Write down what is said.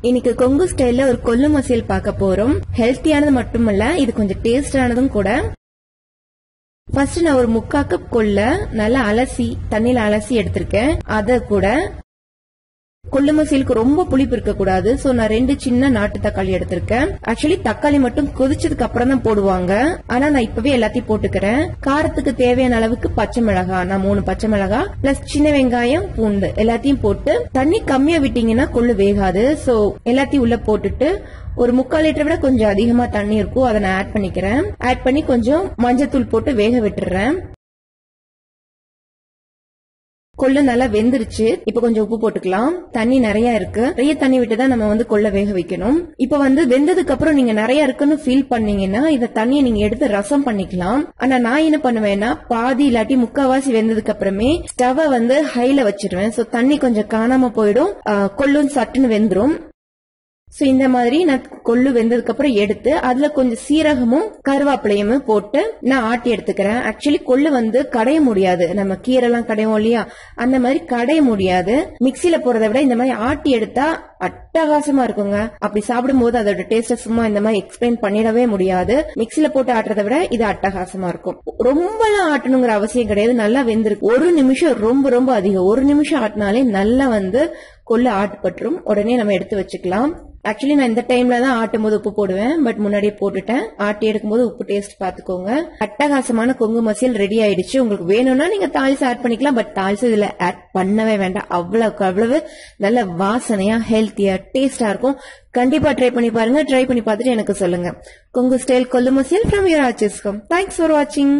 இன்னைக்கு கொங்கு ஸ்டைல்ல ஒரு கொல்லு மசியல் பார்க்க போறோம். ஹெல்த்தியானது மட்டுமல்ல இது கொஞ்சம் டேஸ்டானதும் கூட. ஃபர்ஸ்ட் நான் ஒரு முக்கா கப் கொள்ள நல்லா அலசி தண்ணியில அலசி எடுத்திருக்கேன். அத கூட கொள்ளுமை சீலுக்கு ரொம்ப புளிப்பு இருக்க கூடாது சோ நான் ரெண்டு சின்ன நாட்டு தக்காளி எடுத்திருக்கேன். ஆக்சுவலி தக்காளி மட்டும் கொதிச்சதுக்கு அப்புறம் தான் போடுவாங்க. ஆனா நான் இப்பவே எல்லாத்தையும் போட்டுக்கிறேன். காரத்துக்கு தேவையான அளவுக்கு பச்சை மிளகா நான் மூணு பச்சை மிளகாய் பிளஸ் சின்ன வெங்காயம் பூண்டு எல்லாத்தையும் போட்டு தண்ணி கம்மியா விட்டீங்கன்னா கொள்ளு வேகாது. சோ எல்லாத்தையும் உள்ள போட்டுட்டு ஒரு முக்கால் லிட்டர் விட கொஞ்சம் அதிகமா தண்ணி இருக்கும். அதை நான் ஆட் பண்ணிக்கிறேன். ஆட் பண்ணி கொஞ்சம் மஞ்சத்தூள் போட்டு வேக விட்டுறேன். கொள்ளு நல்லா வெந்துருச்சு. இப்ப கொஞ்சம் உப்பு போட்டுக்கலாம். தண்ணி நிறைய இருக்கு. நிறைய தண்ணி விட்டு தான் நம்ம வந்து கொள்ள வேக வைக்கணும். இப்ப வந்து வெந்ததுக்கு அப்புறம் நீங்க நிறைய இருக்குன்னு ஃபீல் பண்ணீங்கன்னா இந்த தண்ணியை நீங்க எடுத்து ரசம் பண்ணிக்கலாம். ஆனா நான் என்ன பண்ணுவேன்னா பாதி இல்லாட்டி முக்காவாசி வெந்ததுக்கு அப்புறமே ஸ்டவ வந்து ஹைல வச்சிருவேன். சோ தண்ணி கொஞ்சம் காணாம போயிடும். கொள்ளும் சட்டுன்னு வெந்துரும். சோ இந்த மாதிரி நான் கொள்ளு வெந்ததுக்கு அப்புறம் எடுத்து அதுல கொஞ்சம் சீரகமும் கருவேப்பிலையும் போட்டு நான் ஆட்டி எடுத்துக்கிறேன். ஆக்சுவலி கொள்ளு வந்து கடைய முடியாது. நம்ம கீரைலாம் கடையும் இல்லையா? அந்த மாதிரி கடைய முடியாது. மிக்சியில போறதை விட இந்த மாதிரி ஆட்டி எடுத்தா அட்டகாசமா இருக்குங்க. அப்படி சாப்பிடும்போது அதோட டேஸ்ட் சும்மா இந்த மாதிரி எக்ஸ்பிளைன் பண்ணிடவே முடியாது. மிக்சியில போட்டு ஆட்டுறதை விட இது அட்டகாசமா இருக்கும். ரொம்பலாம் ஆட்டணுங்கிற அவசியம் கிடையாது. நல்லா வெந்திருக்கு. ஒரு நிமிஷம் ரொம்ப ரொம்ப அதிகம். ஒரு நிமிஷம் ஆட்டினாலே நல்லா வந்து கொள்ளு ஆட்டுப்பட்டுரும் உடனே நம்ம எடுத்து வச்சுக்கலாம். ஆக்சுவலி நான் இந்த டைம்ல தான் ஆட்டும் போது உப்பு போடுவேன். பட் முன்னாடியே போட்டுட்டேன். ஆட்டி எடுக்கும்போது உப்பு டேஸ்ட் பாத்துக்கோங்க அட்டகாசமான கொங்கு மசியல் ரெடி ஆயிடுச்சு. உங்களுக்கு வேணும்னா நீங்க தாய்ஸ் ஆட் பண்ணிக்கலாம். பட் தாய்ஸ் இதுல ஆட் பண்ணவே வேண்டாம். அவ்வளவுக்கு அவ்வளவு நல்ல வாசனையா ஹெல்த்தியா டேஸ்டா இருக்கும். கண்டிப்பா ட்ரை பண்ணி பாருங்க. ட்ரை பண்ணி பார்த்துட்டு எனக்கு சொல்லுங்க. கொங்கு ஸ்டைல் கொல்லு மசியல் ஃப்ரம் யூர் ஆச்சிஸ்கம் தேங்க்ஸ் ஃபார் வாட்சிங்